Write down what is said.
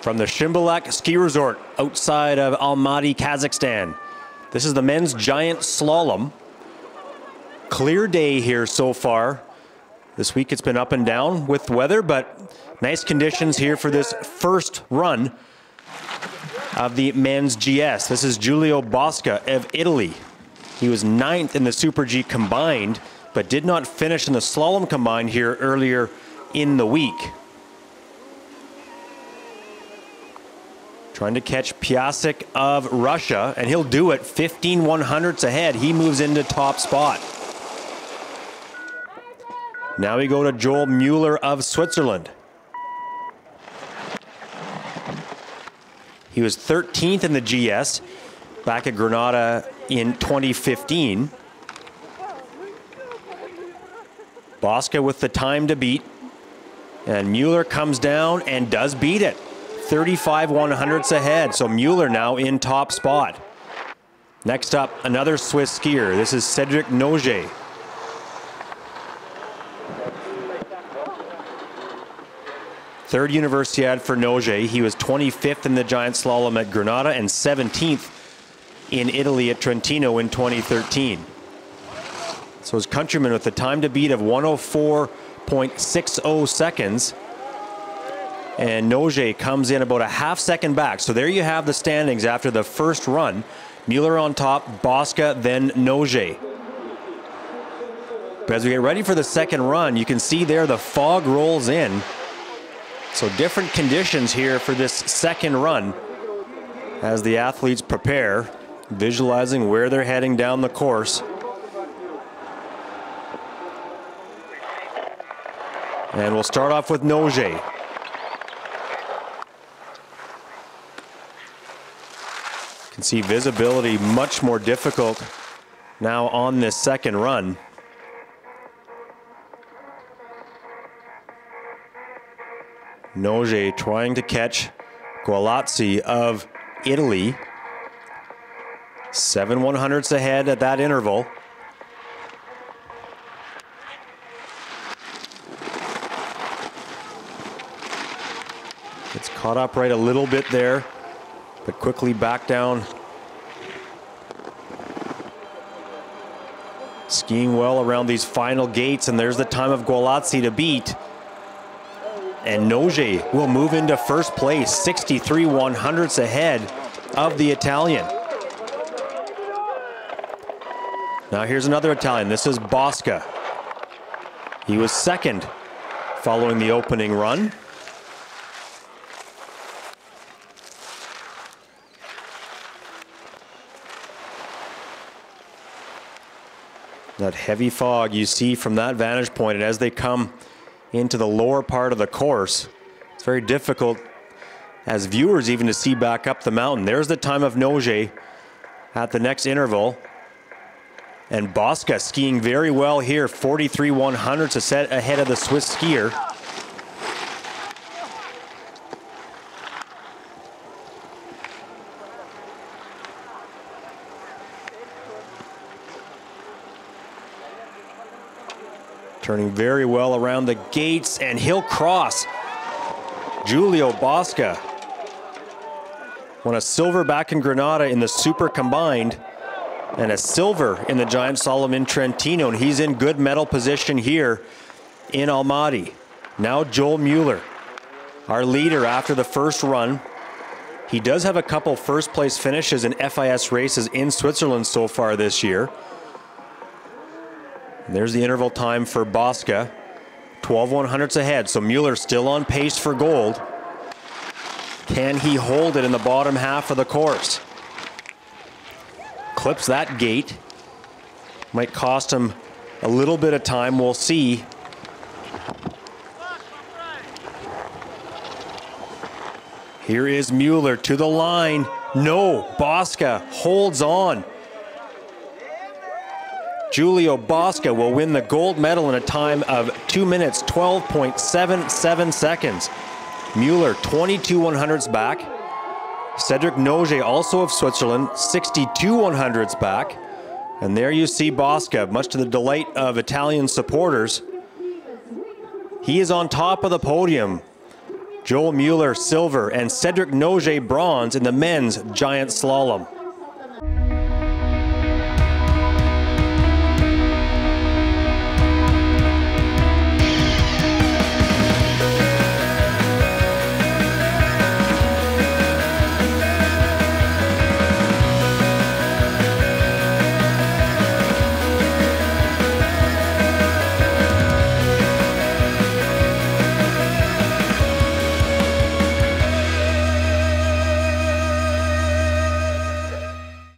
from the Shymbulak Ski Resort outside of Almaty, Kazakhstan. This is the men's giant slalom. Clear day here so far. This week it's been up and down with weather, but nice conditions here for this first run of the men's GS. This is Giulio Bosca of Italy. He was ninth in the Super G combined, but did not finish in the slalom combined here earlier in the week. Trying to catch Piasek of Russia, and he'll do it 15 one hundredths ahead. He moves into top spot. Now we go to Joel Mueller of Switzerland. He was 13th in the GS back at Granada in 2015. Bosca with the time to beat. And Mueller comes down and does beat it. 35 100ths ahead. So Mueller now in top spot. Next up, another Swiss skier. This is Cedric Noger. Third Universiade for Noger. He was 25th in the giant slalom at Granada and 17th in Italy at Trentino in 2013. So his countryman with the time to beat of 104.60 seconds. And Noger comes in about a half second back. So there you have the standings after the first run. Mueller on top, Bosca, then Noger. But as we get ready for the second run, you can see there the fog rolls in. So different conditions here for this second run as the athletes prepare, visualizing where they're heading down the course. And we'll start off with Noger. Can see visibility much more difficult now on this second run. Noger trying to catch Gualazzi of Italy. Seven one hundredths ahead at that interval. It's caught up right a little bit there, but quickly back down. Skiing well around these final gates, and there's the time of Gualazzi to beat. And Noger will move into first place, 63 one hundredths ahead of the Italian. Now here's another Italian. This is Bosca. He was second following the opening run. That heavy fog you see from that vantage point, and as they come into the lower part of the course, it's very difficult as viewers even to see back up the mountain. There's the time of Noger at the next interval. And Bosca skiing very well here, 43 100s to set ahead of the Swiss skier. Turning very well around the gates, and he'll cross. Giulio Bosca won a silver back in Granada in the super combined and a silver in the giant slalom in Trentino. And he's in good medal position here in Almaty. Now Joel Mueller, our leader after the first run. He does have a couple first place finishes in FIS races in Switzerland so far this year. There's the interval time for Bosca. 12 100ths ahead, so Mueller still on pace for gold. Can he hold it in the bottom half of the course? Clips that gate. Might cost him a little bit of time, we'll see. Here is Mueller to the line. No, Bosca holds on. Giulio Bosca will win the gold medal in a time of 2 minutes 12.77 seconds. Mueller 22 100s back. Cedric Noger, also of Switzerland, 62 100s back. And there you see Bosca, much to the delight of Italian supporters. He is on top of the podium. Joel Mueller silver and Cedric Noger bronze in the men's giant slalom.